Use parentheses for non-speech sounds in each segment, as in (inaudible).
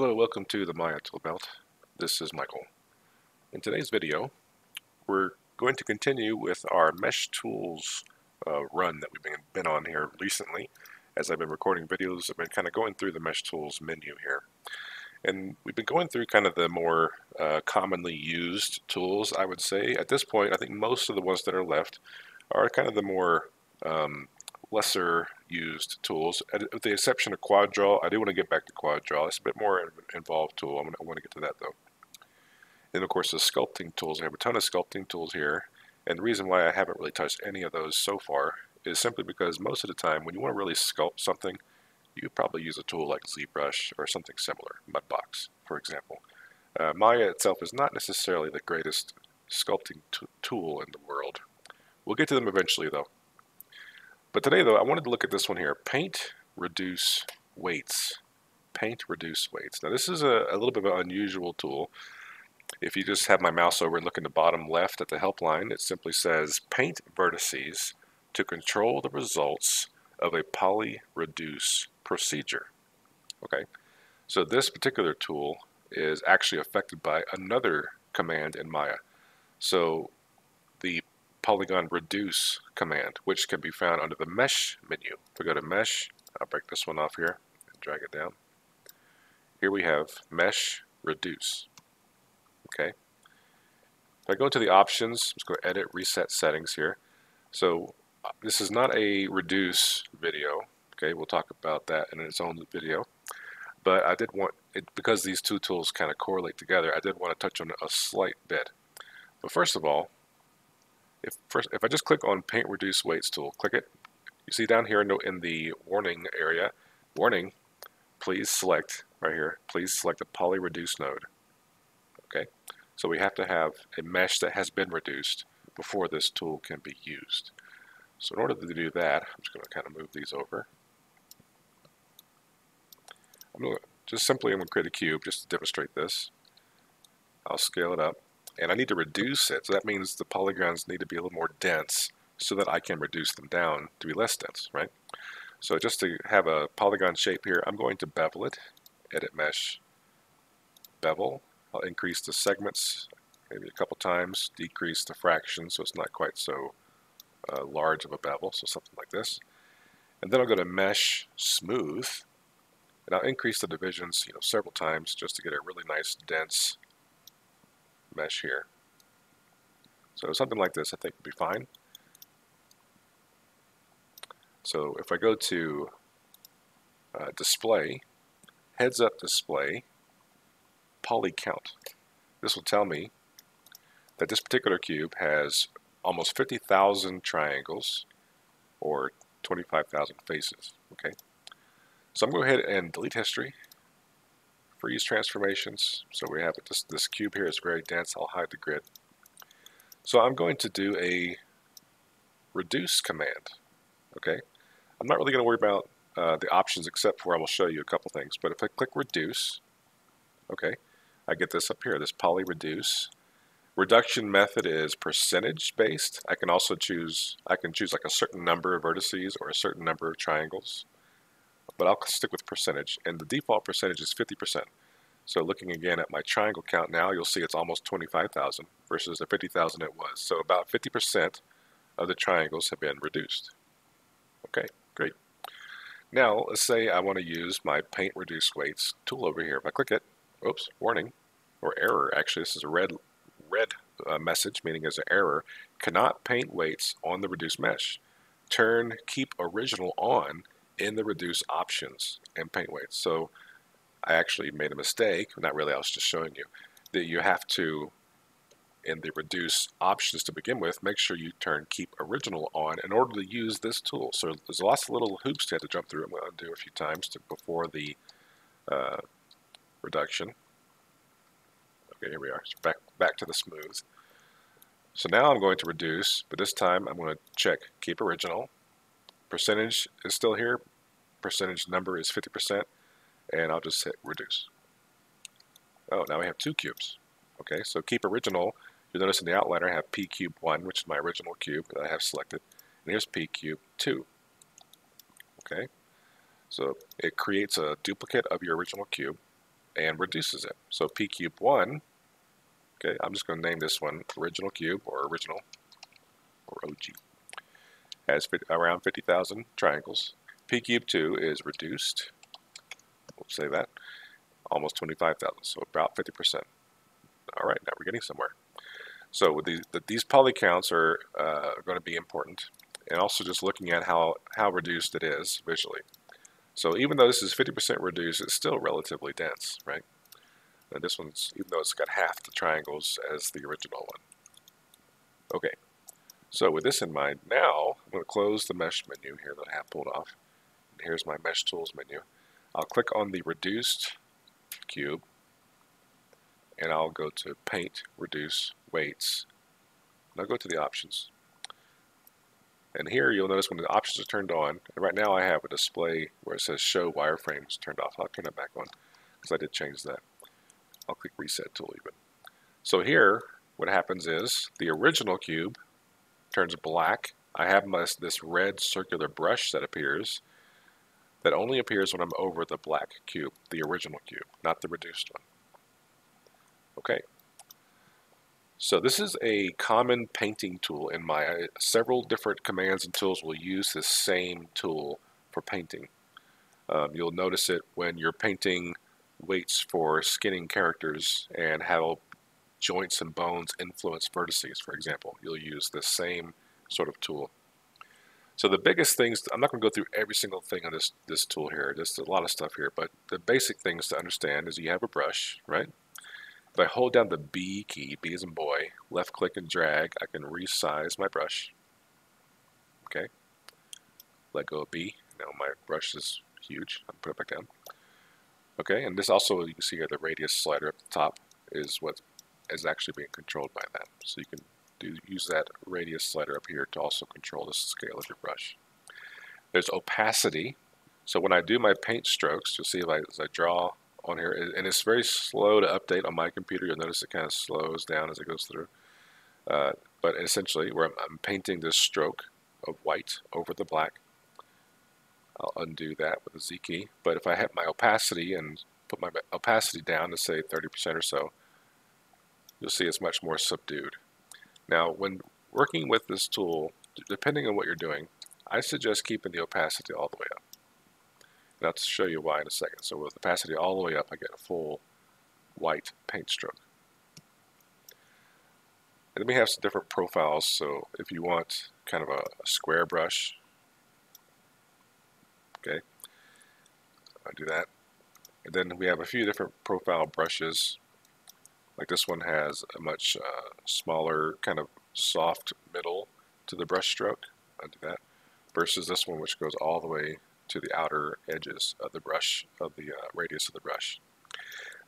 Hello, welcome to the Maya Tool Belt. This is Michael. In today's video, we're going to continue with our Mesh Tools uh, run that we've been, on here recently. As I've been recording videos, I've been kind of going through the Mesh Tools menu here. And we've been going through kind of the more uh, commonly used tools, I would say. At this point, I think most of the ones that are left are kind of the more um, lesser used tools, with the exception of quad draw. I do want to get back to quad draw. It's a bit more involved tool. I'm to, I want to get to that though. And of course the sculpting tools. I have a ton of sculpting tools here. And the reason why I haven't really touched any of those so far is simply because most of the time when you want to really sculpt something, you probably use a tool like ZBrush or something similar, Mudbox, for example. Uh, Maya itself is not necessarily the greatest sculpting tool in the world. We'll get to them eventually though. But today, though, I wanted to look at this one here. Paint, reduce weights. Paint, reduce weights. Now, this is a, a little bit of an unusual tool. If you just have my mouse over and look in the bottom left at the help line, it simply says paint vertices to control the results of a poly reduce procedure. Okay, so this particular tool is actually affected by another command in Maya. So the polygon reduce command, which can be found under the mesh menu. If we go to mesh, I'll break this one off here and drag it down. Here we have mesh reduce. Okay. If I go into the options, let's go edit reset settings here. So uh, this is not a reduce video. Okay, we'll talk about that in its own video. But I did want it because these two tools kind of correlate together. I did want to touch on a slight bit. But first of all, if, first, if I just click on Paint Reduce Weights tool, click it, you see down here in the warning area, warning, please select, right here, please select the Poly Reduce node. Okay, so we have to have a mesh that has been reduced before this tool can be used. So in order to do that, I'm just going to kind of move these over. I'm going to just simply I'm going to create a cube just to demonstrate this. I'll scale it up and I need to reduce it. So that means the polygons need to be a little more dense so that I can reduce them down to be less dense, right? So just to have a polygon shape here, I'm going to bevel it, edit mesh, bevel. I'll increase the segments maybe a couple times, decrease the fraction so it's not quite so uh, large of a bevel, so something like this. And then I'll go to mesh smooth, and I'll increase the divisions you know, several times just to get a really nice dense mesh here. So something like this I think would be fine. So if I go to uh, display, heads up display, poly count, this will tell me that this particular cube has almost 50,000 triangles or 25,000 faces. Okay, so I'm going to go ahead and delete history freeze transformations. So we have this, this cube here is very dense. I'll hide the grid. So I'm going to do a reduce command. Okay, I'm not really going to worry about uh, the options except for I will show you a couple things. But if I click reduce, okay, I get this up here, this poly reduce. Reduction method is percentage based. I can also choose, I can choose like a certain number of vertices or a certain number of triangles but I'll stick with percentage. And the default percentage is 50%. So looking again at my triangle count now, you'll see it's almost 25,000 versus the 50,000 it was. So about 50% of the triangles have been reduced. Okay, great. Now, let's say I want to use my Paint Reduce Weights tool over here. If I click it, oops, warning, or error, actually this is a red, red uh, message, meaning it's an error, cannot paint weights on the reduced mesh. Turn Keep Original on in the reduce options and paint weights. So I actually made a mistake, not really, I was just showing you, that you have to, in the reduce options to begin with, make sure you turn keep original on in order to use this tool. So there's lots of little hoops to have to jump through. I'm going to do a few times to, before the uh, reduction. Okay, here we are. Back, back to the smooth. So now I'm going to reduce, but this time I'm going to check keep original. Percentage is still here, percentage number is 50%, and I'll just hit reduce. Oh, now we have two cubes. Okay, so keep original. You'll notice in the outliner I have p cube 1, which is my original cube that I have selected. And here's p cube 2. Okay, so it creates a duplicate of your original cube. and reduces it. So p cube 1, okay, I'm just going to name this one original cube or original or OG. Has around 50,000 triangles. p cube 2 is reduced, we'll say that, almost 25,000, so about 50%. All right, now we're getting somewhere. So these, the, these poly counts are uh, going to be important, and also just looking at how, how reduced it is visually. So even though this is 50% reduced, it's still relatively dense, right? And this one's, even though it's got half the triangles as the original one. Okay, so with this in mind, now I'm going to close the mesh menu here that I have pulled off. And here's my mesh tools menu. I'll click on the reduced cube, and I'll go to paint, reduce, weights, and I'll go to the options. And here you'll notice when the options are turned on, and right now I have a display where it says show wireframes turned off. I'll turn it back on because I did change that. I'll click reset tool even. So here what happens is the original cube turns black. I have my, this red circular brush that appears that only appears when I'm over the black cube, the original cube, not the reduced one. Okay, so this is a common painting tool in Maya. Several different commands and tools will use this same tool for painting. Um, you'll notice it when you're painting weights for skinning characters and how joints and bones influence vertices, for example. You'll use the same sort of tool. So the biggest things, I'm not going to go through every single thing on this, this tool here, there's a lot of stuff here, but the basic things to understand is you have a brush, right? If I hold down the B key, B as in boy, left click and drag, I can resize my brush. Okay. Let go of B. Now my brush is huge. I'll put it back down. Okay, and this also, you can see here, the radius slider at the top is what is actually being controlled by that. So you can do use that radius slider up here to also control the scale of your brush. There's opacity. So when I do my paint strokes, you'll see if I, as I draw on here, and it's very slow to update on my computer. You'll notice it kind of slows down as it goes through. Uh, but essentially, where I'm, I'm, painting this stroke of white over the black, I'll undo that with the Z key. But if I hit my opacity and put my opacity down to say 30% or so, you'll see it's much more subdued. Now, when working with this tool, depending on what you're doing, I suggest keeping the opacity all the way up. And I'll show you why in a second. So with opacity all the way up, I get a full white paint stroke. And then we have some different profiles. So if you want kind of a, a square brush, okay, I do that. And then we have a few different profile brushes. Like this one has a much uh, smaller kind of soft middle to the brush stroke. I do that. Versus this one which goes all the way to the outer edges of the brush, of the uh, radius of the brush.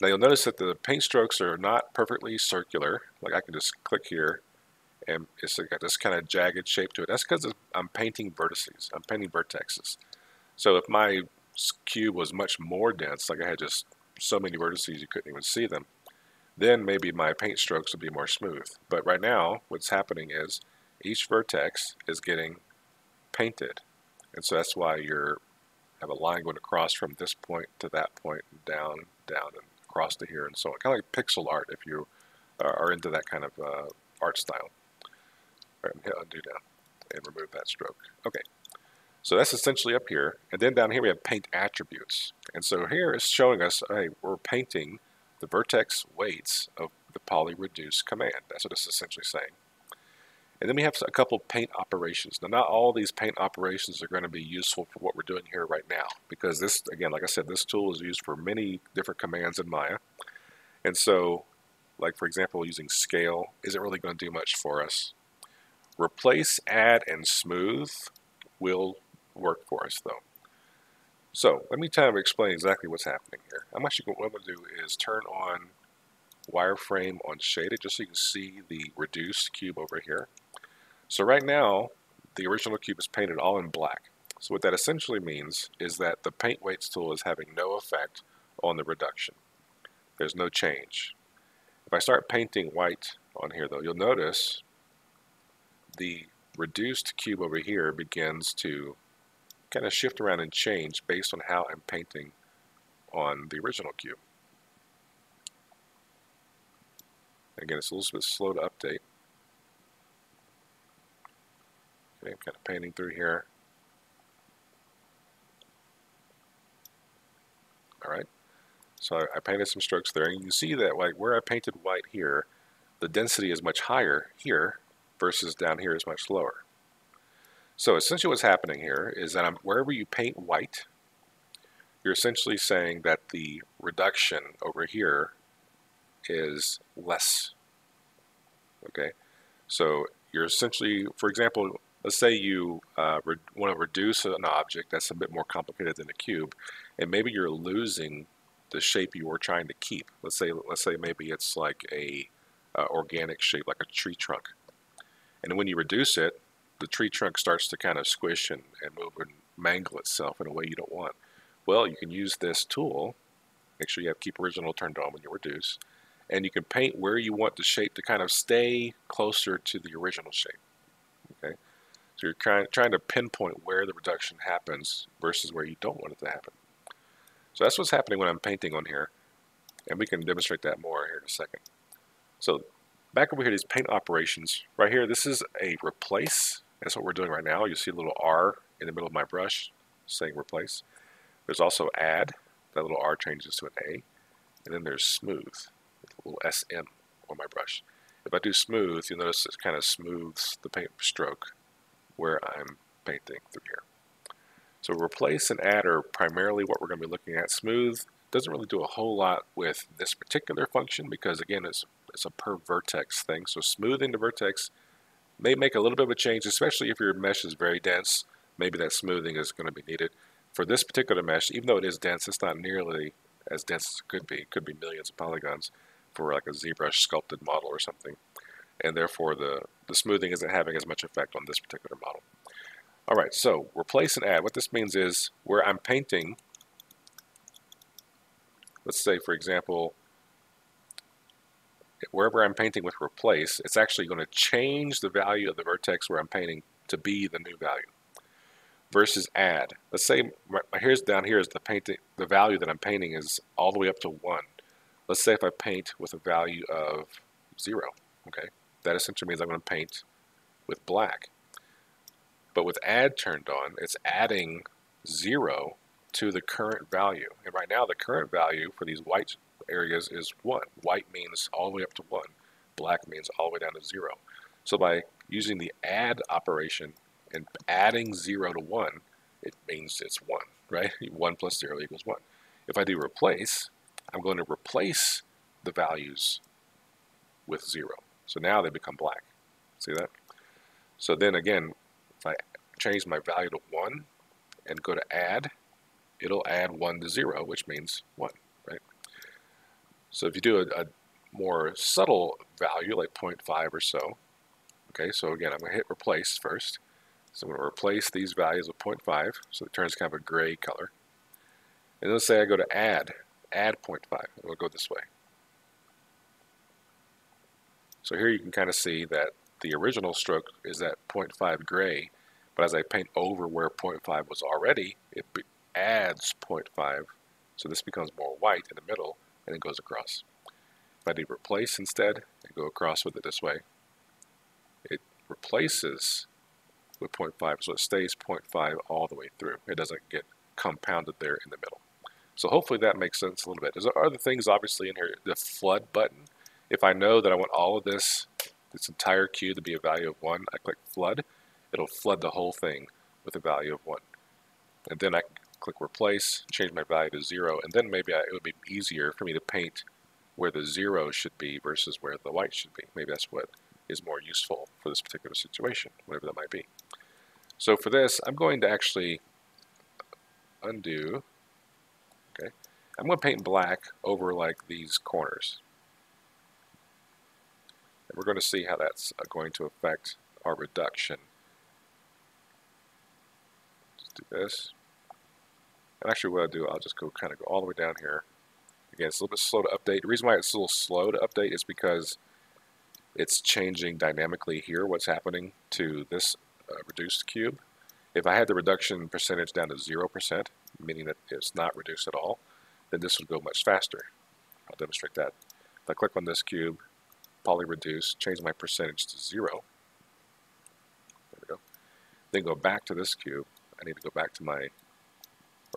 Now you'll notice that the paint strokes are not perfectly circular. Like I can just click here and it's got this kind of jagged shape to it. That's because I'm painting vertices, I'm painting vertexes. So if my cube was much more dense, like I had just so many vertices you couldn't even see them, then maybe my paint strokes would be more smooth. But right now, what's happening is each vertex is getting painted. And so that's why you're have a line going across from this point to that point, down, down, and across to here, and so on. Kind of like pixel art if you are into that kind of uh, art style. All right, hit undo now and remove that stroke. Okay, so that's essentially up here. And then down here we have paint attributes. And so here it's showing us, hey, we're painting the vertex weights of the poly reduce command. That's what it's essentially saying. And then we have a couple paint operations. Now, not all these paint operations are going to be useful for what we're doing here right now, because this, again, like I said, this tool is used for many different commands in Maya. And so, like for example, using scale isn't really going to do much for us. Replace, add, and smooth will work for us though. So let me kind of explain exactly what's happening here. I'm actually what I'm going to do is turn on wireframe on shaded just so you can see the reduced cube over here. So right now, the original cube is painted all in black. So what that essentially means is that the paint weights tool is having no effect on the reduction. There's no change. If I start painting white on here though, you'll notice the reduced cube over here begins to kind of shift around and change based on how I'm painting on the original cube. Again, it's a little bit slow to update. Okay, I'm kind of painting through here. All right, so I painted some strokes there, and you see that like where I painted white here, the density is much higher here versus down here is much lower. So essentially what's happening here is that I'm, wherever you paint white, you're essentially saying that the reduction over here is less. Okay, so you're essentially, for example, let's say you uh, want to reduce an object that's a bit more complicated than a cube, and maybe you're losing the shape you were trying to keep. Let's say, let's say maybe it's like a uh, organic shape, like a tree trunk. And when you reduce it, the tree trunk starts to kind of squish and, and move and mangle itself in a way you don't want. Well, you can use this tool, make sure you have keep original turned on when you reduce, and you can paint where you want the shape to kind of stay closer to the original shape. Okay, So you're trying, trying to pinpoint where the reduction happens versus where you don't want it to happen. So that's what's happening when I'm painting on here, and we can demonstrate that more here in a second. So back over here, these paint operations, right here, this is a replace. That's what we're doing right now. You see a little R in the middle of my brush saying replace. There's also add. That little R changes to an A. And then there's smooth, with a little SM on my brush. If I do smooth, you'll notice it kind of smooths the paint stroke where I'm painting through here. So replace and add are primarily what we're going to be looking at. Smooth doesn't really do a whole lot with this particular function because again it's, it's a per vertex thing. So smoothing the vertex may make a little bit of a change, especially if your mesh is very dense. Maybe that smoothing is going to be needed. For this particular mesh, even though it is dense, it's not nearly as dense as it could be. It could be millions of polygons for like a ZBrush sculpted model or something. And therefore the, the smoothing isn't having as much effect on this particular model. All right, so replace and add. What this means is where I'm painting, let's say for example, wherever I'm painting with replace, it's actually going to change the value of the vertex where I'm painting to be the new value versus add. Let's say my, here's down here is the painting, the value that I'm painting is all the way up to one. Let's say if I paint with a value of zero, okay? That essentially means I'm going to paint with black. But with add turned on, it's adding zero to the current value. And right now the current value for these white areas is 1. White means all the way up to 1. Black means all the way down to 0. So by using the add operation and adding 0 to 1, it means it's 1, right? (laughs) 1 plus 0 equals 1. If I do replace, I'm going to replace the values with 0. So now they become black. See that? So then again, if I change my value to 1 and go to add, it'll add 1 to 0, which means 1, right? So if you do a, a more subtle value, like 0.5 or so, okay, so again, I'm going to hit replace first. So I'm going to replace these values with 0.5, so it turns kind of a gray color. And let's say I go to add, add 0.5, it will go this way. So here you can kind of see that the original stroke is that 0.5 gray, but as I paint over where 0.5 was already, it adds 0.5, so this becomes more white in the middle, and it goes across. If I do replace instead and go across with it this way, it replaces with 0.5, so it stays 0.5 all the way through. It doesn't get compounded there in the middle. So hopefully that makes sense a little bit. There's other things obviously in here. The flood button, if I know that I want all of this, this entire queue to be a value of 1, I click flood. It'll flood the whole thing with a value of 1. And then I click replace, change my value to 0, and then maybe I, it would be easier for me to paint where the 0 should be versus where the white should be. Maybe that's what is more useful for this particular situation, whatever that might be. So for this, I'm going to actually undo, okay, I'm going to paint black over like these corners. And we're going to see how that's uh, going to affect our reduction. Let's do this. And actually what I'll do, I'll just go kind of go all the way down here. Again, it's a little bit slow to update. The reason why it's a little slow to update is because it's changing dynamically here what's happening to this uh, reduced cube. If I had the reduction percentage down to 0%, meaning that it's not reduced at all, then this would go much faster. I'll demonstrate that. If I click on this cube, poly reduce, change my percentage to zero. There we go. Then go back to this cube. I need to go back to my,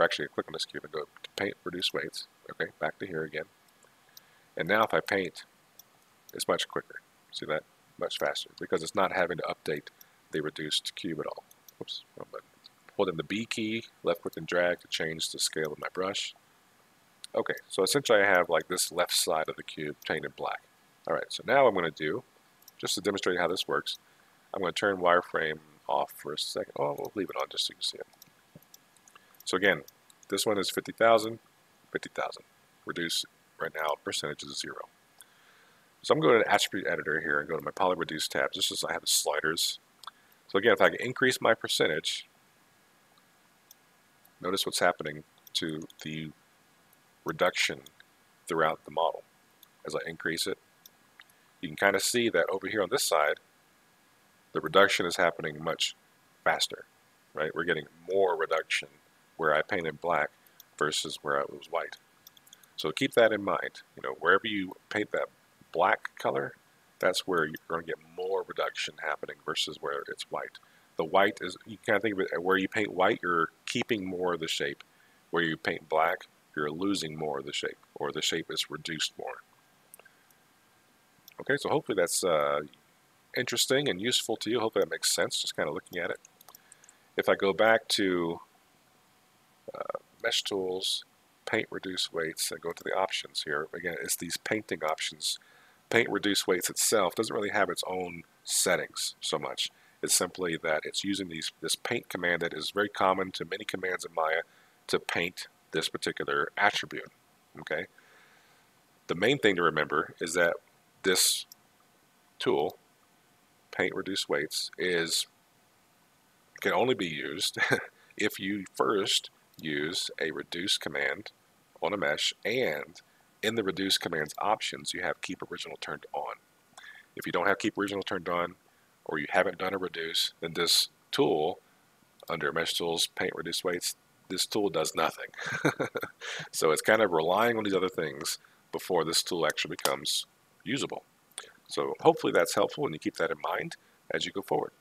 or actually click on this cube and go to paint reduce weights. Okay, back to here again. And now if I paint, it's much quicker. See that? Much faster because it's not having to update the reduced cube at all. Oops, wrong button. Holding the B key, left click and drag to change the scale of my brush. Okay, so essentially I have like this left side of the cube painted black. Alright, so now I'm going to do, just to demonstrate how this works, I'm going to turn wireframe off for a second. Oh, we'll leave it on just so you can see it. So again, this one is 50,000, 50,000. Reduce right now, percentage is zero. So I'm going to attribute editor here and go to my poly reduce tab, just as I have the sliders. So again, if I can increase my percentage, notice what's happening to the reduction throughout the model. As I increase it, you can kind of see that over here on this side, the reduction is happening much faster, right? We're getting more reduction where I painted black versus where it was white. So keep that in mind. You know, wherever you paint that black color, that's where you're going to get more reduction happening versus where it's white. The white is, you kind of think of it, where you paint white, you're keeping more of the shape. Where you paint black, you're losing more of the shape, or the shape is reduced more. Okay, so hopefully that's uh, interesting and useful to you. Hopefully that makes sense, just kind of looking at it. If I go back to uh, Mesh Tools, Paint Reduce Weights, and go to the options here, again, it's these painting options. Paint Reduce Weights itself doesn't really have its own settings so much. It's simply that it's using these this paint command that is very common to many commands in Maya to paint this particular attribute. Okay. The main thing to remember is that this tool, paint reduce weights, is can only be used (laughs) if you first use a reduce command on a mesh and in the reduce commands options you have keep original turned on. If you don't have keep original turned on or you haven't done a reduce, then this tool under mesh tools, paint reduce weights, this tool does nothing. (laughs) so it's kind of relying on these other things before this tool actually becomes usable. So hopefully that's helpful and you keep that in mind as you go forward.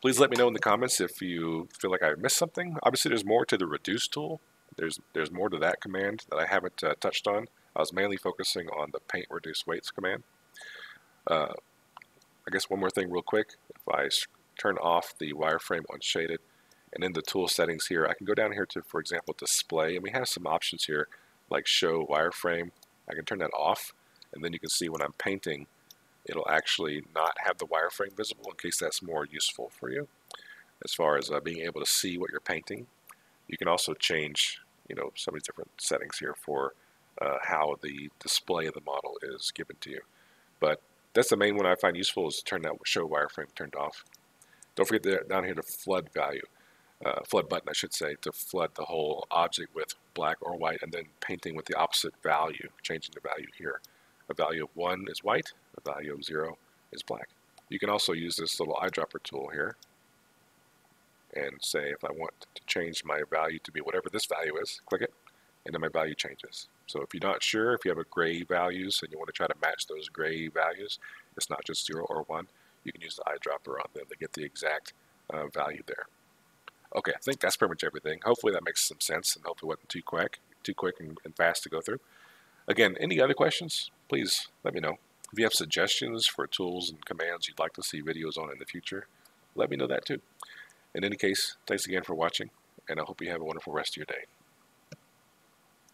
Please let me know in the comments if you feel like I missed something. Obviously there's more to the reduce tool. There's, there's more to that command that I haven't uh, touched on. I was mainly focusing on the paint reduce weights command. Uh, I guess one more thing real quick. If I turn off the wireframe on shaded, and in the tool settings here, I can go down here to, for example, display, and we have some options here like show wireframe. I can turn that off, and then you can see when I'm painting, it'll actually not have the wireframe visible in case that's more useful for you as far as uh, being able to see what you're painting. You can also change, you know, some of these different settings here for uh, how the display of the model is given to you. But that's the main one I find useful is to turn that show wireframe turned off. Don't forget the, down here the flood value uh, flood button, I should say, to flood the whole object with black or white and then painting with the opposite value, changing the value here. A value of 1 is white, a value of 0 is black. You can also use this little eyedropper tool here and say if I want to change my value to be whatever this value is, click it, and then my value changes. So if you're not sure, if you have a gray values and you want to try to match those gray values, it's not just 0 or 1, you can use the eyedropper on them to get the exact uh, value there. Okay, I think that's pretty much everything. Hopefully that makes some sense and hopefully wasn't too quick, too quick and, and fast to go through. Again, any other questions, please let me know. If you have suggestions for tools and commands you'd like to see videos on in the future, let me know that too. In any case, thanks again for watching, and I hope you have a wonderful rest of your day.